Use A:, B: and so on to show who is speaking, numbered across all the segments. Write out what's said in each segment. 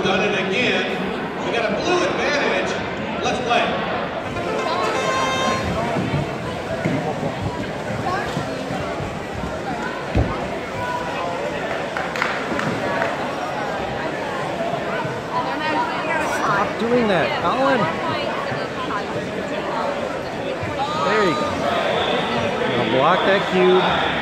A: done it again. We got a blue advantage. Let's play.
B: Stop doing that, Colin. There you go. Block that cube.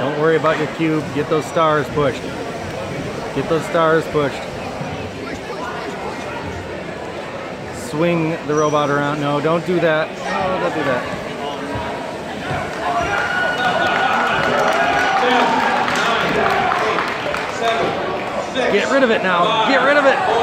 B: Don't worry about your cube. Get those stars pushed. Get those stars pushed. Swing the robot around. No, don't do that. No, don't do that. Get rid of it now. Get rid of it.